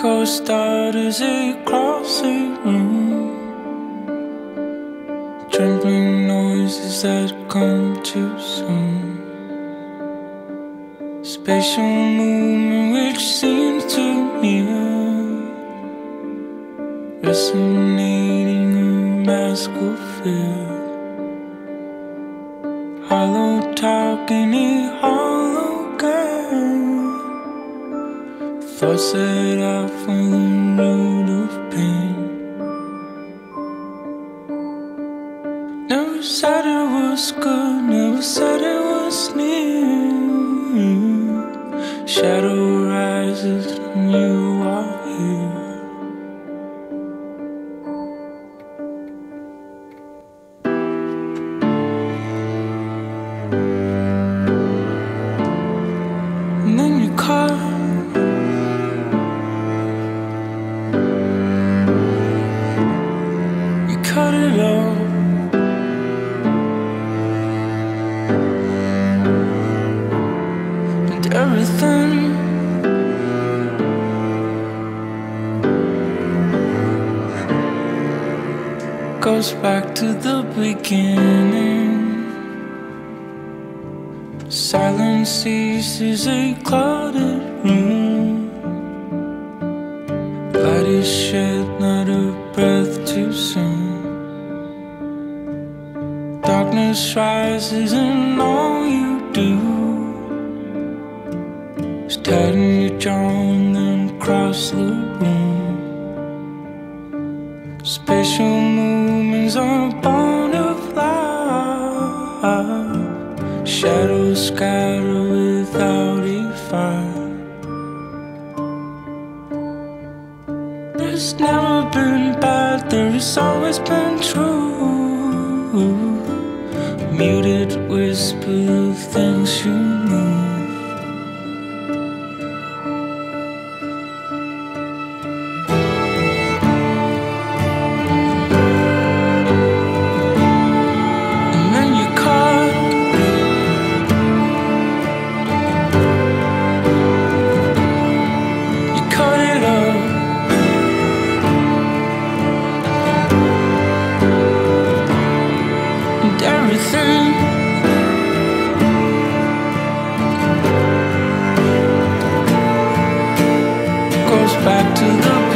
co-starred as it cross the room mm. Trembling noises that come too soon. Spatial movement which seems too near Resonating a mask of fear. Hollow talking a hologram Thoughts set out from the road of pain. Never said it was good, never said it was near. Shadow rises and you are here. And Goes back to the beginning Silence ceases a clouded room. Light is shed, not a breath too soon. Darkness rises, and all you do is your jaw and then cross the room. Spatial movements are born of light. Shadows scatter without a fire. There's never been bad, there has always been true. Muted whisper of things you move. Back to the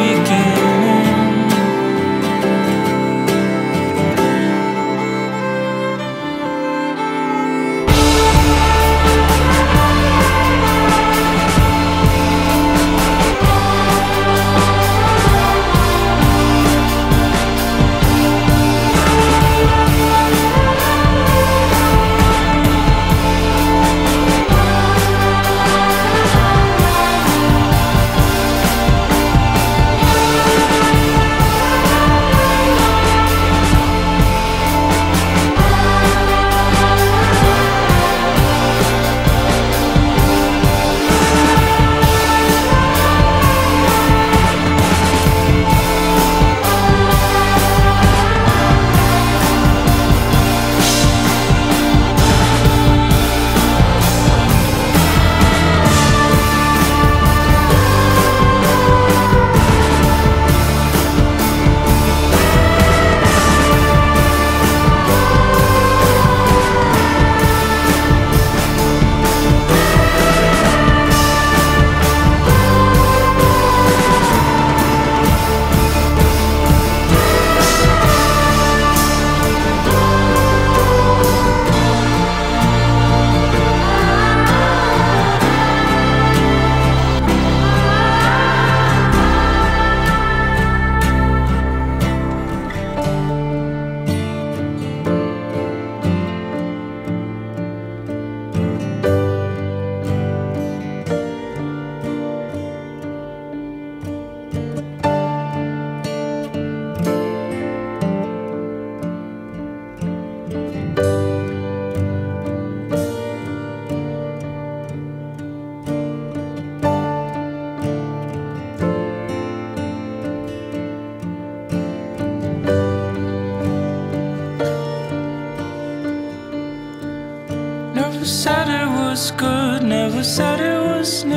Never said it was good, never said it was new.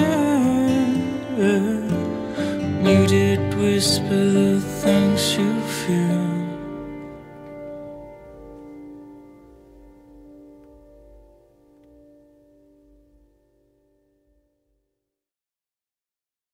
You did whisper the things you feel.